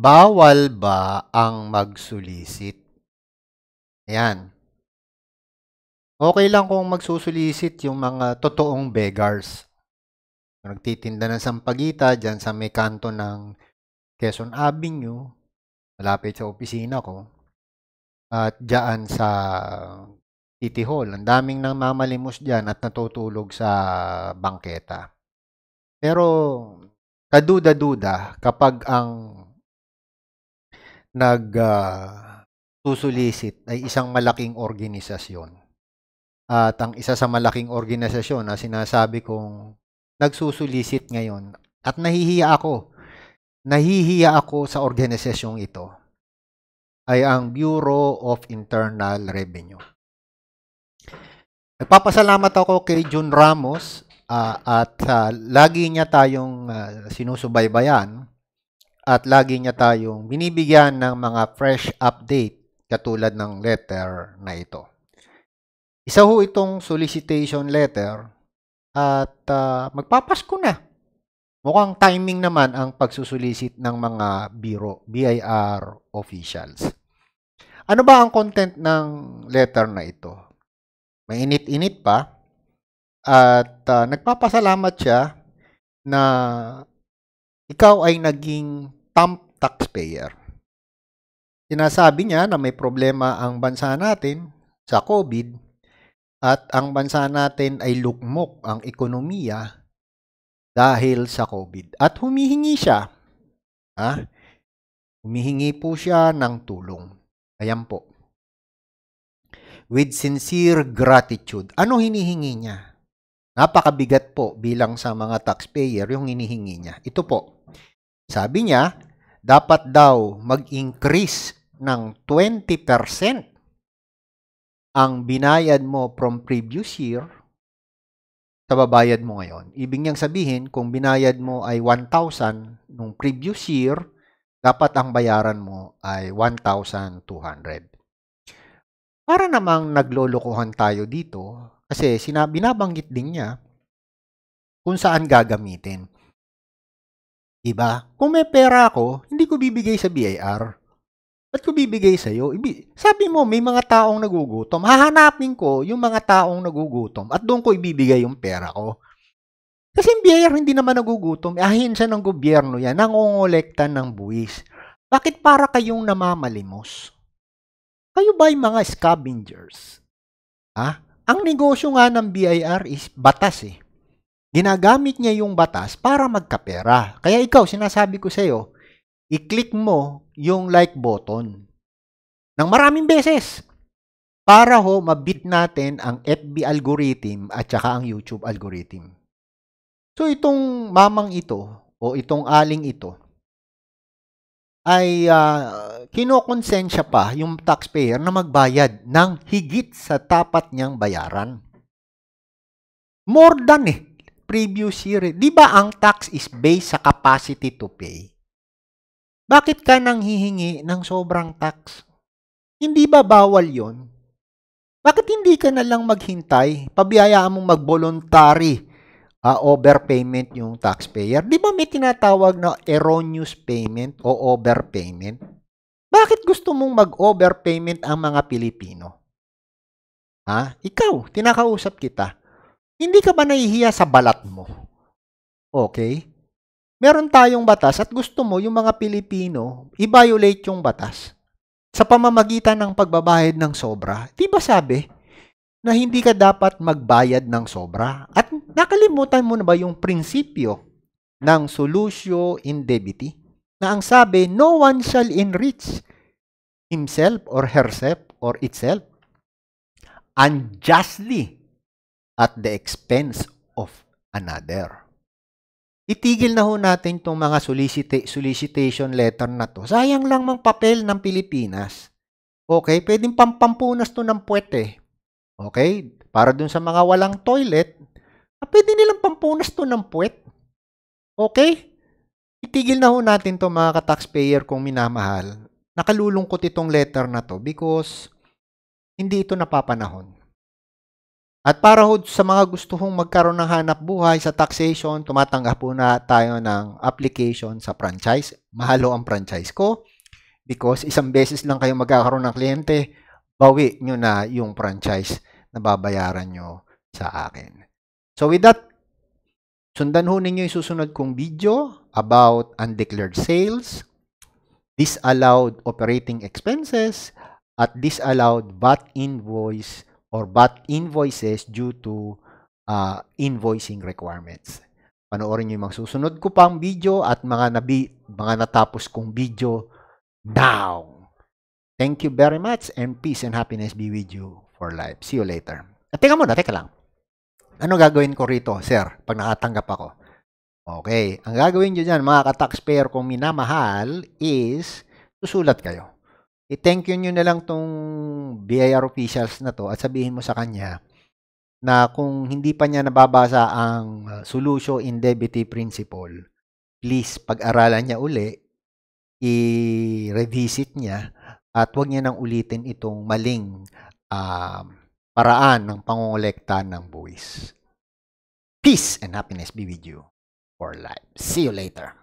Bawal ba ang magsulisit? Ayan. Okay lang kung magsusulisit yung mga totoong beggars. Nagtitinda ng sampagita dyan sa may kanto ng Quezon Avenue, malapit sa opisina ko. At dyan sa City Hall, ang daming nang mamalimos dyan at natutulog sa bangketa. Pero kaduda-duda kapag ang nag uh, susulisit ay isang malaking organisasyon. At ang isa sa malaking organisasyon na sinasabi kong nagsusulisit ngayon at nahihiya ako, nahihiya ako sa organisasyong ito ay ang Bureau of Internal Revenue. Nagpapasalamat ako kay June Ramos uh, at uh, lagi niya tayong uh, sinusubaybayan at lagi niya tayong binibigyan ng mga fresh update katulad ng letter na ito. Isa ho itong solicitation letter at uh, magpapasko na. Mukhang timing naman ang pagsusulisit ng mga biro, BIR officials. Ano ba ang content ng letter na ito? Mainit-init pa at uh, nagpapasalamat siya na ikaw ay naging top taxpayer. Sinasabi niya na may problema ang bansa natin sa COVID at ang bansa natin ay lukmok ang ekonomiya dahil sa COVID. At humihingi siya. Ha? Humihingi po siya ng tulong. Ayan po. With sincere gratitude. Ano hinihingi niya? Napakabigat po bilang sa mga taxpayer yung hinihingi niya. Ito po. Sabi niya, dapat daw mag-increase ng 20% ang binayad mo from previous year sa babayad mo ngayon. Ibig niyang sabihin, kung binayad mo ay 1,000 nung previous year, dapat ang bayaran mo ay 1,200. Para namang naglolokohan tayo dito, kasi sinabi, binabanggit din niya kung saan gagamitin. Diba? Kung may pera ako, hindi ko bibigay sa BIR. Ba't ko bibigay sa iyo? Sabi mo, may mga taong nagugutom. Hahanapin ko yung mga taong nagugutom at doon ko ibibigay yung pera ko. Kasi yung BIR hindi naman nagugutom. Ahensya ng gobyerno yan. Nangongolekta ng buwis. Bakit para kayong namamalimos? Kayo ba yung mga scavengers? Ha? Ang negosyo nga ng BIR is batas eh. Ginagamit niya yung batas para magkapera. Kaya ikaw, sinasabi ko sa iyo, i-click mo yung like button ng maraming beses para ho mabit natin ang FB algorithm at saka ang YouTube algorithm. So itong mamang ito o itong aling ito ay uh, kinokonsensya pa yung taxpayer na magbayad ng higit sa tapat niyang bayaran. More than eh, previous year. Eh. Di ba ang tax is based sa capacity to pay? Bakit ka nang hihingi ng sobrang tax? Hindi ba bawal yon? Bakit hindi ka na lang maghintay? Pabiyayaan mong mag-voluntary uh, overpayment yung taxpayer. Di ba may tinatawag na erroneous payment o overpayment? Bakit gusto mong mag-overpayment ang mga Pilipino? Ha? Ikaw, tinakausap kita. Hindi ka ba nahihiya sa balat mo? Okay? Meron tayong batas at gusto mo yung mga Pilipino i-violate yung batas sa pamamagitan ng pagbabayad ng sobra. Di ba sabi na hindi ka dapat magbayad ng sobra? At nakalimutan mo na ba yung prinsipyo ng solutio in debiti? na ang sabi, no one shall enrich himself or herself or itself unjustly at the expense of another. Itigil na ho natin itong mga solicita- solicitation letter na to. Sayang lang mang papel ng Pilipinas. Okay, pwedeng pampampunas to ng puwet eh. Okay, para dun sa mga walang toilet, ah, pwede nilang pampunas to ng puwet. Okay? Itigil na ho natin to mga ka-taxpayer kung minamahal. Nakalulungkot itong letter na to because hindi ito napapanahon. At para ho sa mga gusto hong magkaroon ng hanap buhay sa taxation, tumatanggap po na tayo ng application sa franchise. Mahalo ang franchise ko because isang beses lang kayo magkakaroon ng kliyente, bawi nyo na yung franchise na babayaran nyo sa akin. So with that, sundan ho ninyo yung susunod kong video about undeclared sales, disallowed operating expenses, at disallowed VAT invoice or VAT invoices due to uh, invoicing requirements. Panoorin niyo yung susunod ko pang video at mga nabi, mga natapos kong video now. Thank you very much and peace and happiness be with you for life. See you later. At teka muna, teka lang. Ano gagawin ko rito, sir, pag nakatanggap ako? Okay, ang gagawin nyo dyan, mga ka-taxpayer kong minamahal, is susulat kayo i-thank you nyo na lang tong BIR officials na to at sabihin mo sa kanya na kung hindi pa niya nababasa ang uh, solution indemnity principle, please pag-aralan niya uli, i-revisit niya at huwag niya nang ulitin itong maling uh, paraan ng pangongolekta ng buwis. Peace and happiness be with you for life. See you later.